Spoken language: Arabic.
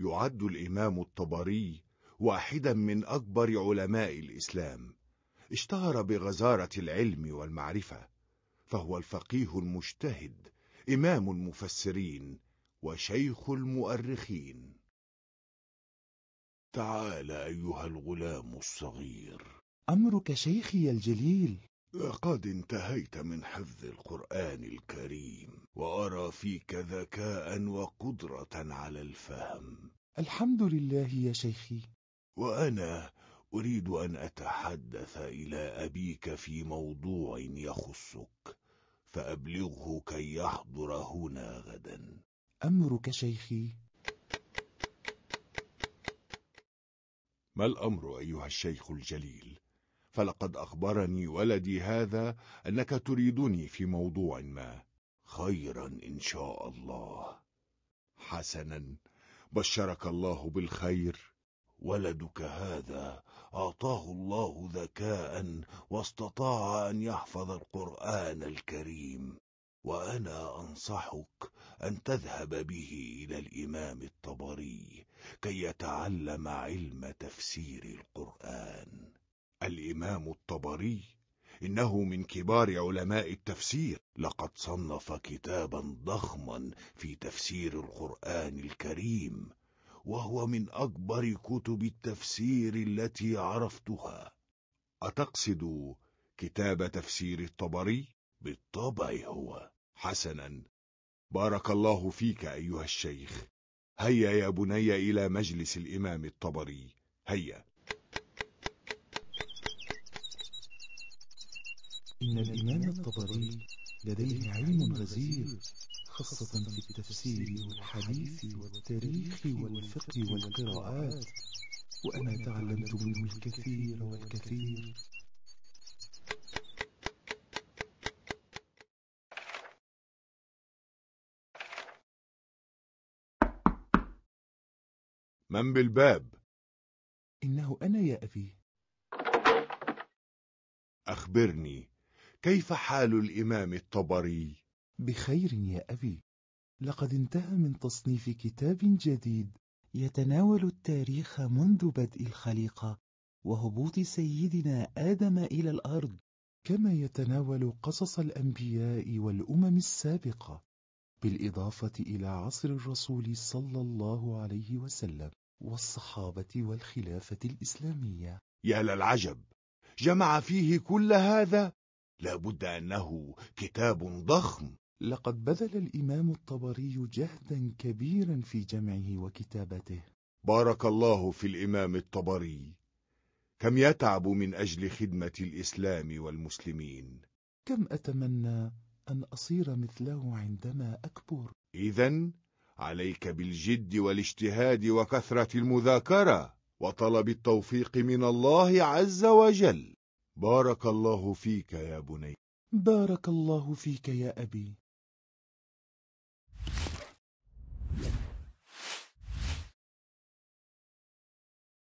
يعد الإمام الطبري واحدا من أكبر علماء الإسلام. اشتهر بغزارة العلم والمعرفة فهو الفقيه المجتهد إمام المفسرين وشيخ المؤرخين. تعال أيها الغلام الصغير. أمرك شيخي الجليل. لقد انتهيت من حفظ القرآن الكريم وأرى فيك ذكاء وقدرة على الفهم. الحمد لله يا شيخي. وأنا أريد أن أتحدث إلى أبيك في موضوع يخصك فأبلغه كي يحضر هنا غدا. أمرك شيخي. ما الأمر أيها الشيخ الجليل؟ فلقد أخبرني ولدي هذا أنك تريدني في موضوع ما. خيرا إن شاء الله. حسنا. بشرك الله بالخير. ولدك هذا أعطاه الله ذكاء واستطاع أن يحفظ القرآن الكريم. وأنا أنصحك أن تذهب به إلى الإمام الطبري كي يتعلم علم تفسير القرآن. الإمام الطبري إنه من كبار علماء التفسير. لقد صنف كتابا ضخما في تفسير القرآن الكريم وهو من أكبر كتب التفسير التي عرفتها. أتقصد كتاب تفسير الطبري؟ بالطبع هو. حسنا. بارك الله فيك أيها الشيخ. هيا يا بني إلى مجلس الإمام الطبري. هيا. إن الإمام الطبري لديه علم غزير خاصة في التفسير والحديث والتاريخ والفقه والقراءات. وأنا تعلمت منه الكثير والكثير. من بالباب؟ إنه أنا يا أبي. أخبرني. كيف حال الإمام الطبري؟ بخير يا أبي. لقد انتهى من تصنيف كتاب جديد يتناول التاريخ منذ بدء الخليقة وهبوط سيدنا آدم إلى الأرض كما يتناول قصص الأنبياء والأمم السابقة بالإضافة إلى عصر الرسول صلى الله عليه وسلم والصحابة والخلافة الإسلامية. يا للعجب جمع فيه كل هذا لابد أنه كتاب ضخم. لقد بذل الإمام الطبري جهدا كبيرا في جمعه وكتابته. بارك الله في الإمام الطبري. كم يتعب من أجل خدمة الإسلام والمسلمين. كم أتمنى أن أصير مثله عندما أكبر. إذا عليك بالجد والاجتهاد وكثرة المذاكرة وطلب التوفيق من الله عز وجل. بارك الله فيك يا بني. بارك الله فيك يا أبي.